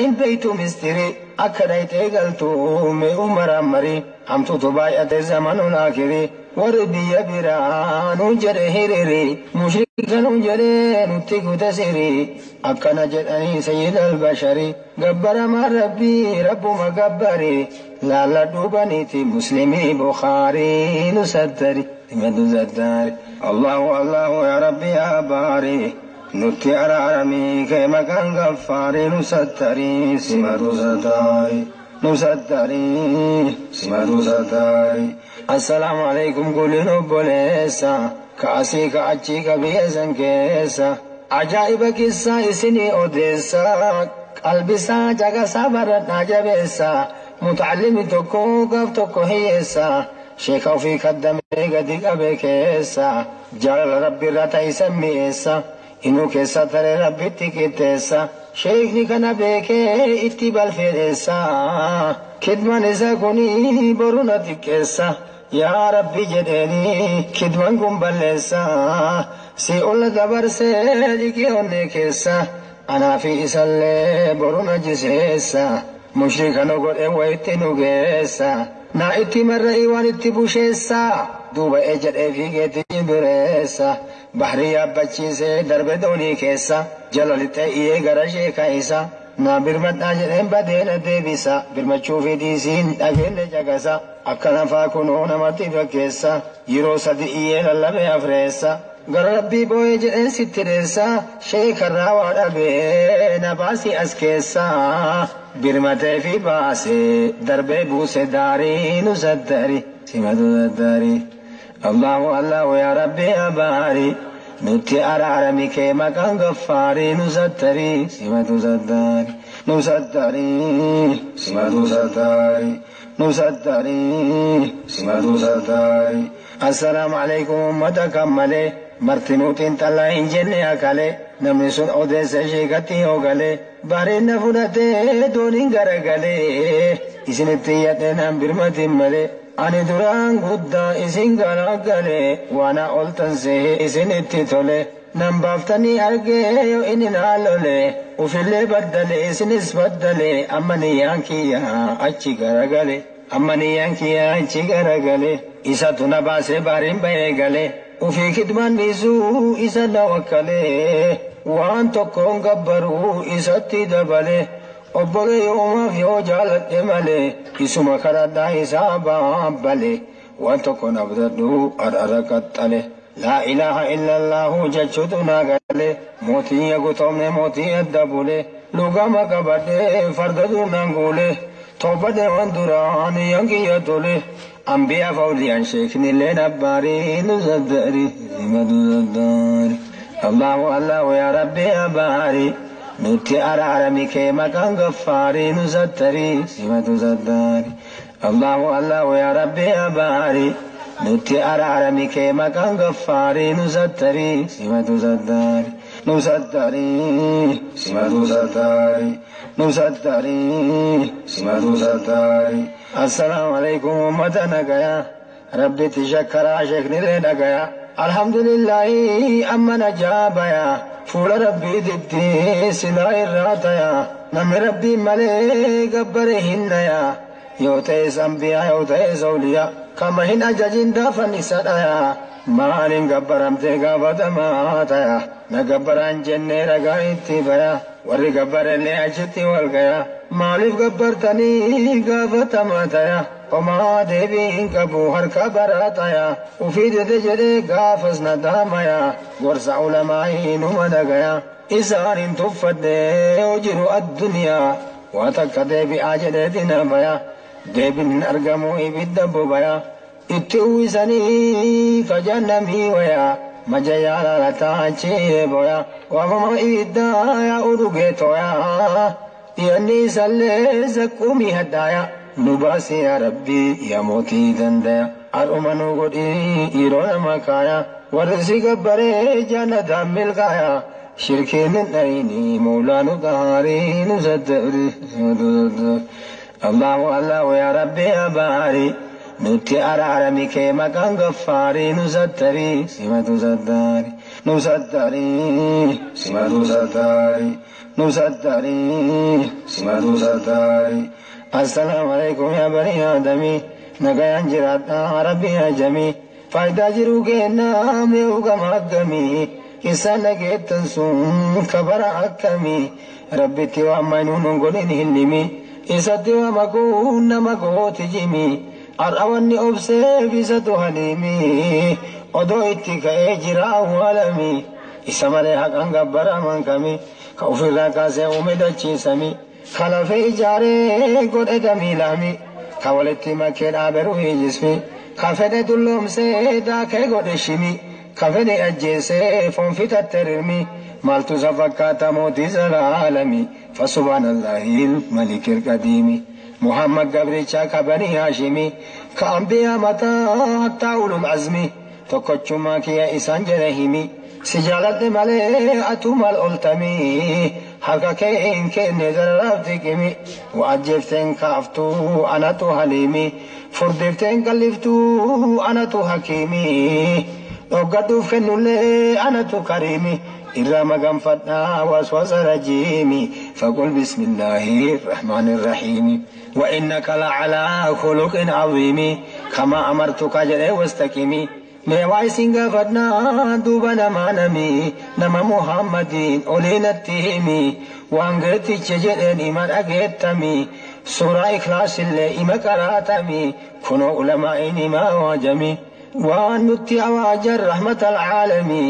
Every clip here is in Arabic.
hin beeytu mistirii akka dhayxee galtu mee umaraan marii hamtuutu baay'ate zamanul akirii warri biyya biraa nu jedhe hiririi mushrika nu jedhe nutti kute sirii akkana jedhanii sayyid albasharii gabbaramaan rabbii rabbuma gabbarii laalla duubaniiti muslimii bukaarii nu saddari himatu saddaari allahu allahu yaa rabbi yaa baarii sattarii simatu sattarii nu sattarii simatu sattarii assalaamu alaikum kullin obboleessa ka asii ka achii ka biyya san keessa ajaa'iba kissaa isinii odeessa qalbisaa caqasaa baradhaa jabeessa mutacallimi tokko gaaf tokko hiyyeessa sheeka ofii kaddamee gadi qabe keessa jaalala rabbi irra ta'isan mi'eessa inuu keessa taree rabbitti qixxeessa sheekni kana beekee itti balfeedheessa kidman isa kuni boru na xiqqeessa yaa rabbi jedheeni kidman kun balleessa si olla dabarsee dhiqee onnee keessa anaa fi isallee boru na jiseessa mushrika nu godhe wayitti nu geessa naa itti marra'i waan itti busheessa duuba ee jedhee fiigeetti bireessa bahrii yaabbachiisee darbe doonii keessa jala lixee iyyee gara sheeka isa naa birmadhaa jedheen badeena deebisa birmachuu fi dhiisiin dhageenne caqasa akka nafaa kunoo namatti fakkeessa yeroo sadi iyyee lallabee afreessa dheessa sheekarraa waa dhabee na baasii as keessa birmatee fi baasee darbee buuse daarii nu saddari simatu saddari allahu allahu yaa rabbi abaari nutti araarami kee maqaan gaffaarii nu sattarii simatu sattarii nu sattarii simatu sattarii nu sattarii simatu sattarii assalaamu alaikum ummata kan malee martinuutiin xallaa hin jenne akalee namni sun odeessa sheekatti yoo galee bareedna fudhatee dooniin garagalee isinitti yadheenaan birmatiin malee ani duraan guddaa isin garagalee waana oltan see isinitti tole nan baaftanii argee yoo inni naa lole ufillee baddale isinis baddale amma niyyaan kiyya achi garagale amma niyyaan kiyya achi garagale isatu na baasee baariin bahee galee وفي خدمان بيسو إذا نوكله وان تكون قبرو إذا تدبله وبغي يوم في وجال إماله إسما خرد حسابا بله وان تكون أبددو أراركت له لا إله إلا الله جشتنا موتين موتي يقطمني موتي الدبله لغم قبرده فرددو ننقوله duunaan guulee toobadhe waan duraan yankiyya tole anbiyaa fawliyaan sheeknillee nabbaarii nu zaddari himatu zaddari allahu allahu yaa rabbi abaarii nutti araarami kee maqaan gaffaarii nu sattarii simatu sattaari allahu allahu yaa rabbi abaarii nutti araarami kee maqaan gaffaarii nu sattarii نوسداری سمدو ستاری السلام علیکم مدن گیا، ربی تشکرا شیخ نرے نہ گیا۔ الحمد للہ امن جا بیا پھوڑ ربی دتی سلائی رات آیا۔ نم ربی ملے گبر ہندیا یو تیز انبیاء یو تیز اولیاء کمہن ججندہ فنسد آیا۔ Maaliin gabbaramtee gaafatamaa tayaa na gabbaraan jennee ragaa itti bayaa warri gabbarellee achitti wal gayaa maaliif gabbartanii gaafatamaa tayaa homaa deebii hin qabu harka baraatayaa ufii dede jedhee gaafas na daamayaa gorsa ulamaa'ii numa dhagayaa isaan hin tuffadhe yoo jiru addunyaa waa takka deebi'aa jedhee dinamayaa deebin hin argamu ibidda bobayaa itti uwwisanii kajannamii wayaa maja yaalalataa achii boyaa waamama ibiddaa yaa udhugee tooyaa dhiyanni isallee zakkuumii haddaayaa nu baasi yaa rabbii yaa mootii dandaya har'uma nu godhii yeroo nama kaaya warri si gabbaree jaannataan milkaaya shirkiin hin dhayini moolaa nu gaarii nu saddari allahu allahu yaa rabbi abaarii nutti araarami kee maqaan gaffaarii nu sattarii simatu sattarii nu sattarii simatu sattarii nu sattarii simatu sardaari assalaamu alaikum yaa banii aadamii nagayaan jiraadha rabbii ajamii faayidaa jiruu kennaa mee'uu gama akkamii isaan dhageettan sun kabara akkamii rabbitti waan mainuun godhin hin himi isatti waa makuun nama gooti jimi itti ka'ee jira awwaalami isa malee haqan gabbaraman kami ka ofirraa kaasee uume dachiisami ka lafee ijaaree godhe damiilami ka walitti makkee dhaaberu hiijismi ka fedhe dulloomsee daakee godhe shimi ka fedhe ajjeesee foon fitatte rirmi maaltu isa fakkaata mootii zalaalami fasubhaanallahi ilmaliki ilqadiimi muhammad gabricha ka banii haashimi ka ambiyaa mataa hattaa ulul azmi tokkochummaa kiyya isaan jedhe himi si jaaladhe malee atu mal oltamii harka kee hin kenne dararaaf tiqimi waajjeefteen kaaftuu anatu haliimi furdeefteen qalliftuu anatu hakiimi dhoggadhuuf kennullee anatu kariimi irraa فقل بسم الله الرحمن الرحيم. وإنك لعلى خلق عظيم. كما أمرتك جل واستقيم ميواي سنگا غدنا دوبا نمانمي نما محمدين أولين التهمي وانغتي چجرين إما رقيتمي سورة إخلاص اللي إما كراتمي كنو علماء إما واجمي وان نتي اواجر رحمة العالمي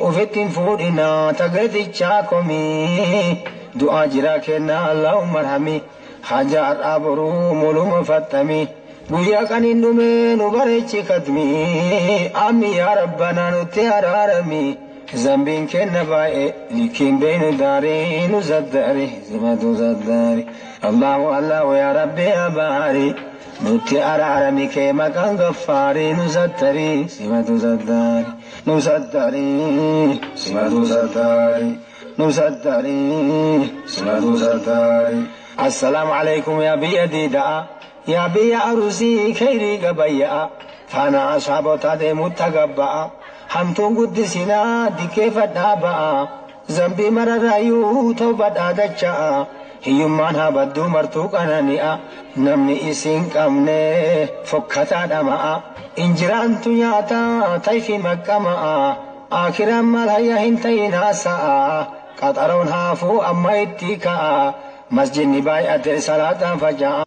وفتن فورنا تغذي چاكمي fuudhinaa tageetichaa komii du'aa jiraa kennaa allahumma arhami haja har'aa boruu muluma fattamii guyyaa qaniin dhumee nu bareechi kadmi ammi yaa rabbanaa nutti araarami zambiin kenna baay'ee likiin beeynu daarii nu zaddaari zimatu zaddaari allahu allahu yaa rabbi abaari nutti araarami kee maqaan gaffaarii نستريح نستريح السلام عليكم يا yaa biyya يا بي أرزي كيري قبيا فأنا أصحاب تادي متقبا همتون قدسنا دكيف الدابا زنبي مرر أيو توبة دجا hiyyummaan haabaddu martuu qanani'a namni isiin qabne fokkataa dhama'a injiraantu nyaata taifii maqqama'a akiraan maal hayya hin tayin haasa'a قطرون هافو أما إتيكا مسجد نباي أتر صلاة فجاء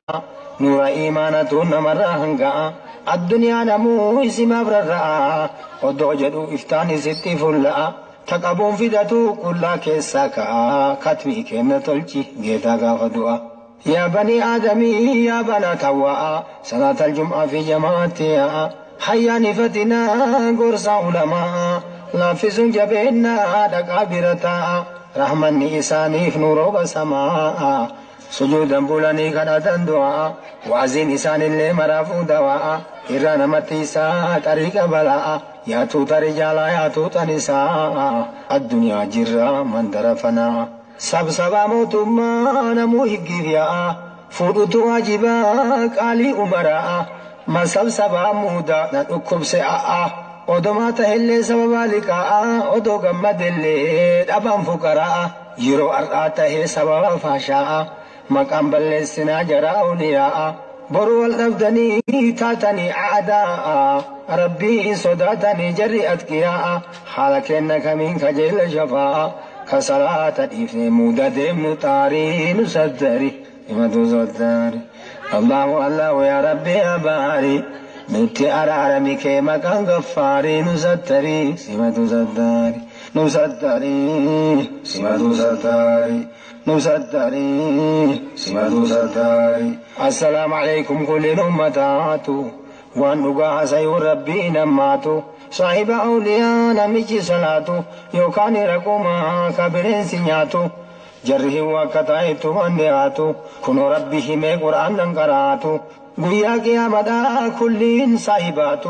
نور إيمانة نمر هنگا الدنيا نمو اسم أبرر ودو جدو إفتان ستي فلا تقبون فدتو كل كيسا كا كتمي كن تلچي جيتا غدوا يا بني آدمي يا بنا توا صلاة الجمعة في جماعتها حيا نفتنا قرص علماء لافز جبنا دقابرتا رحمن إسانيف نور بسماء سجودا بولاني كداتا دعاء وعزين إسان اللي مرافو دواء إرانا متيسا طريق بلاء يا توتا رجالا يا توتا نساء الدنيا جرا من درفنا. سب سبا موتما نمو هجيفيا فودوتو واجبا قالي أمراء ما سب سبا مودا ندكب سعاء odomaa tahillee sababa liqaa'a odoo gammadillee dhaban fuqara'a yeroo har'aa tahee sababa faashaa'a maqaan balleessinaa jaraa uliyaa'a boru wal dhabdanii taatanii aadaa'a rabbii sodaatanii jarri atqiyaa'a haala kenna kamiin kajeella shafaa'a ka salaata dhiifne muuda deemnu xaarii nu saddari himatu saddari allahu allahu yaa rabbi abaari nutti araarami kee maqaan gaffaarii nu sattarii simatu sattaari nu sattarii simatu sattaari nu sattarii simatu sattaari assalaamu alaykum kulliin ummataatu waan dhugaa hasayuu rabbii nammaatu saahiba awliyaa namichi salaatu yookaan raquma ka bineensi nyaatu jarri hin akka taa'itu man dhiyaatu kunoo rabbi himee qura'aan qaraatu guyyaa qiyaamadhaa kulliin saahibaatu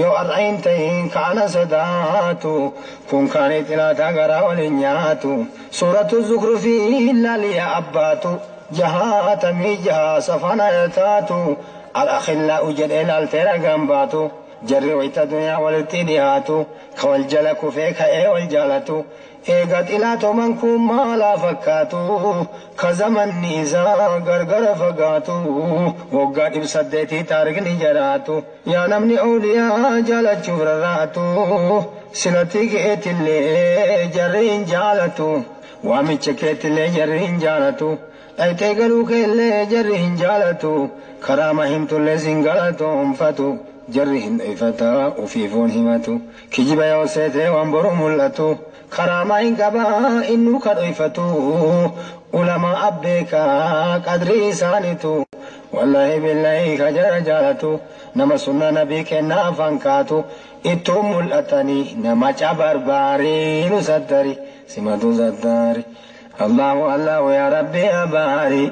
yoo har'ain ta'in kaana sodaatu kun kaanii xilaataa garaa waliin nyaatu suuratu zukrufii laaliya abbaatu jahaatamii jahaa safana taatu al'akhillaa jedhee laaltee ragaan baatu jarri wayita duniyaa walitti dhiyaatu ka wal jala kufee ka'ee wal jaalatu eega xilaatoman kun maalaa fakkaatu ka zamanni isaa gargara fagaatu waggaa dhib saddeetii taarikni jaraatu yaa namni awliyaa jaalachuuf rarraatu silati keetillee jarri hin jaalatu waamicha keetillee jarri hin jaalatu dhayxee galuu keellee jarri hin jaalatu karaama himtullee sin galatoonfatu jarri hin dhayfataa ufiifuun himatu kijiba yoo seetee waan boru mul'atu karaamaa hin qabaa innu ka dhayfatu ulamaa abbeekaa qadrii isaanitu wallahi billahi ka jara jaalatu nama sunna nabii kennaa afaan kaatu ittuu mul'atanii nama cabarbaarii nu sattari simatu sattari allahu allahu yaa rabbi abaarii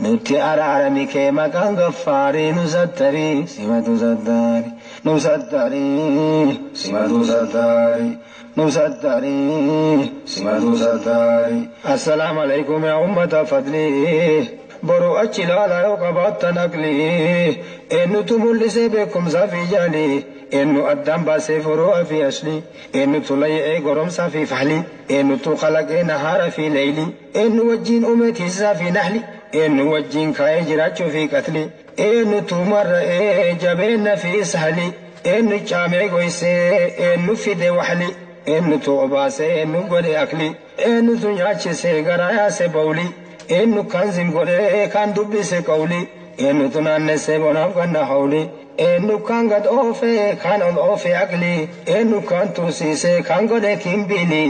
نوتي أرارا ميكي مكان غفاري نوزاتاري سيما توزاتاري نوزاتاري سيما توزاتاري نوزاتاري سيما توزاتاري السلام عليكم يا أمة فضلي. برو أتشي لا لا يقبط نقلي. إنو تمولي سيبكم زافي جالي. إنو أدام باسي فرو أفي أشلي. إنو تولي أي غرم صافي فحلي. إنو تخلق نهار في ليلي. إنو وجين أمتي صافي نحلي. Eenyu wajjiin kaa'ee jiraachuu fi qatli eenyutu marra'ee jabeenna fi sahli eenyu caamee goysee eenyu fide waxli eenyutu obaasee eenyu godhe akli eenyutu nyaachisee garaa yaase bawli eenyu kan zim godhe kan dubbise qawli eenyutu naannessee bonaaf ganna hawli eenyu kan gad oofe kan ol oofe akli eenyu kan tursiise kan godhe kimbili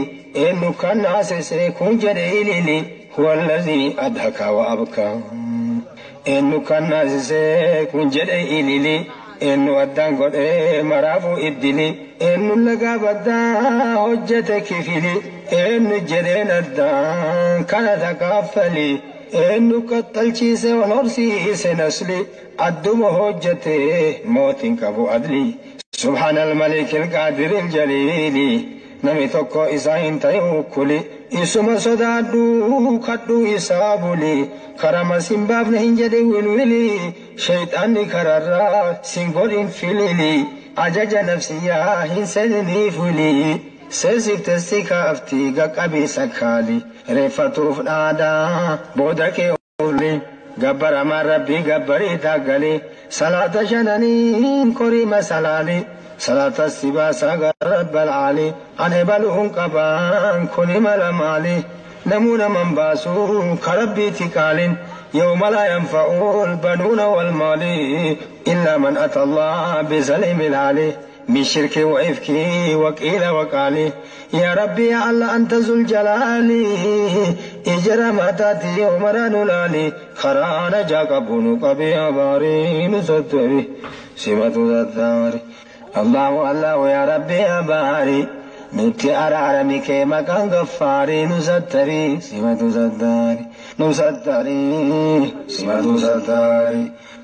eenyu kan naasise kun jedhe ilili huwa aladii adhaka wa abkaa eennu kannaasisee kun jedhe ilili eennu addaan godhee maraafuu iddili eennu lagaaf hojjete kifili eennu jedheen addaan kana takaaffali eennu kattalchiise on nasli adduma hojjete mootin qabu adli subhaana almaliki alqaadiri iljaliili nami tokko isaa hin ta'e kuli انتي وكلي إسما صدادو كدو إسا بولي كرم سنباف نهنجد ولولي شيطان كرر سنقول فيلي أجج نفسيا هنسدني فولي سيسك تستيكا أفتي قبي سكالي رفتوف نادا بودك أولي gabbara maan rabbii gabbarii taaggalee salaata shananiin korii masalaanii salaata sibaasaa gara rabbal caalii ane baluun qabaan kuni mala maalii namuu naman baasuu ka rabbiiti qaalin يوم لا ينفع البنون والمال إلا من أتى الله بسليم العلي من شرك وإفك وقيل وقال يا ربي يا الله أنت ذو الجلال إجرى ما تأتي عمران لالي خرانا جاك بنوك بأباري نسطري سمة ذات الله الله يا ربي يا باري nuti araarami kee maqaan gaffaarii nu sattarii simatu sattaari nu sattarii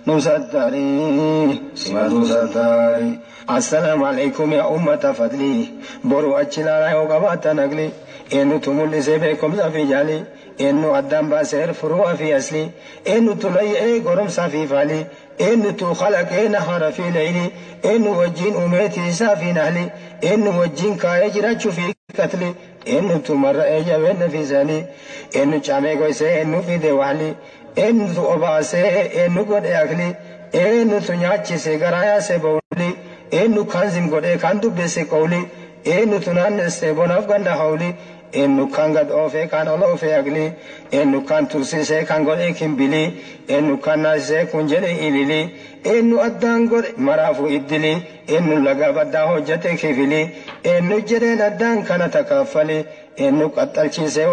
simatu sattaari nu sattarii simatu sattaari assalaamu alaikum yaa ummata fadlii boru achi laalaa yoo qabaattan aqli eenyutu mul'isee beekumsa fi jaalii eenyu addaan baasee furuu'a fi aslii eenyutu layya'ee goromsaa fi faalii eenyutu kalaqee nahara fi leyli eenyu wajjiin uumeetii isaa fi nahli eenyu wajjiin kaayee jiraachuu fi qatli eenyutu marra'ee jabeenna fi sanii eenyu caamee goysee eenyu fide en tu obase en god akli en tu nyachi se garaya se bawli en kanzim god e bese kawli en tu nan se bonav ganda hawli en kan gad ofe kan olo ofe akli en kan tursi se kan god e kimbili en kan na se kunjele ilili en addan god marafu iddili en laga badda hojjate kifili en jere addan kana takafali en qatalchi se